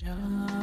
家。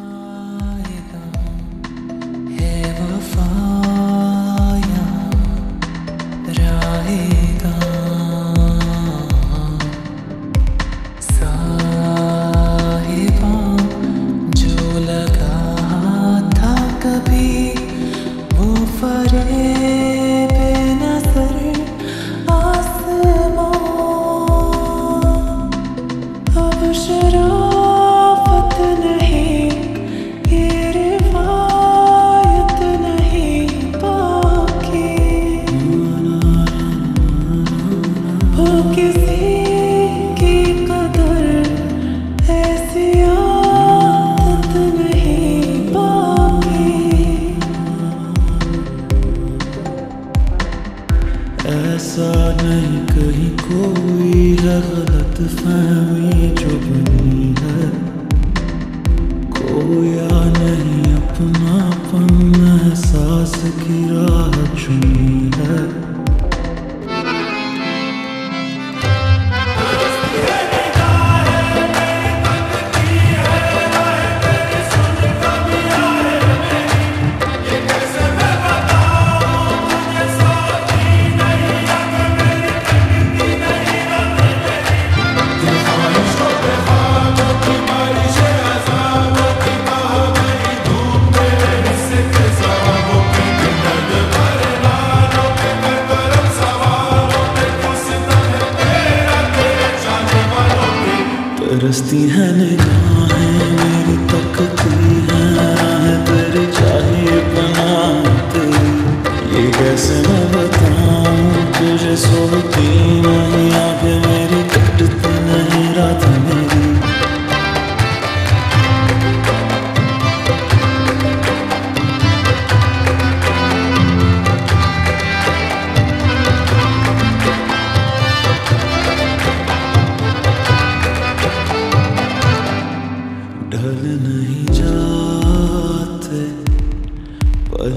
ایسا نہیں، کہیں کوئی ہے غلط فہمی جو بنی ہے۔ کھویا نہیں اپنا پن احساس کی راہ چنی برستی ہے نگاہ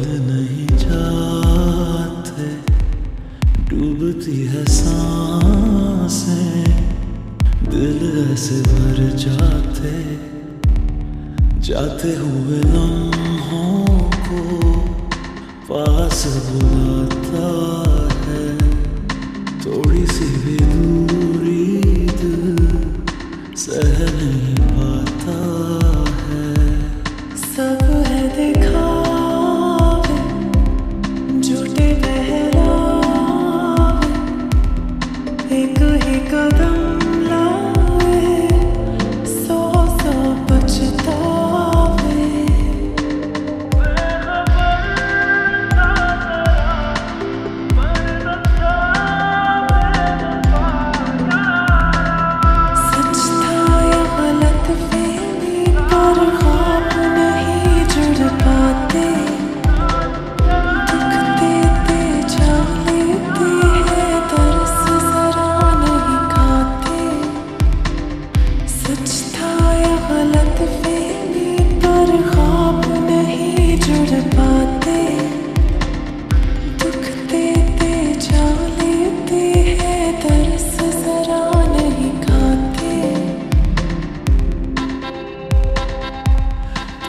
نہیں جاتے۔ ڈوبتی ہے سانسیں۔ دل ایسے بھر جاتے۔ جاتے ہوئے لمحوں کو پاس بلاتا ہے۔ تھوڑی سی بھی دوری دل سہ نہیں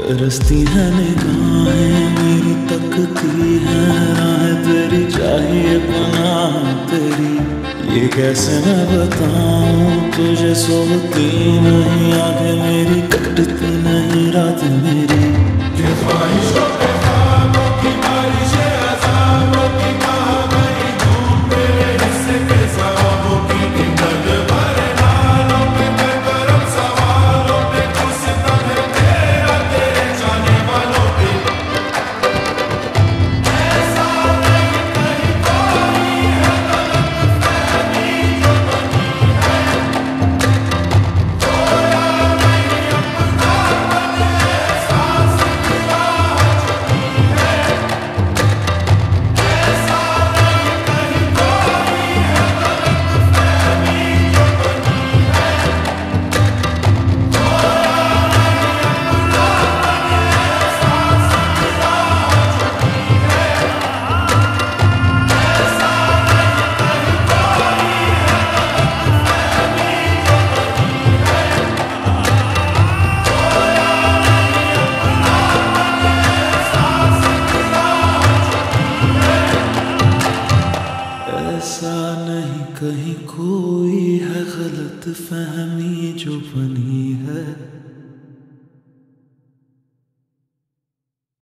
رستی ہے نگاہیں، میری تکتی ہے راہ تیری چاہیے پناہ تیری۔ یہ کیسے میں بتاؤں، تجھے سوتی نہیں، آگے نہیں کہیں کوئی ہے غلط فہمی جو بنی ہے۔